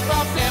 ship off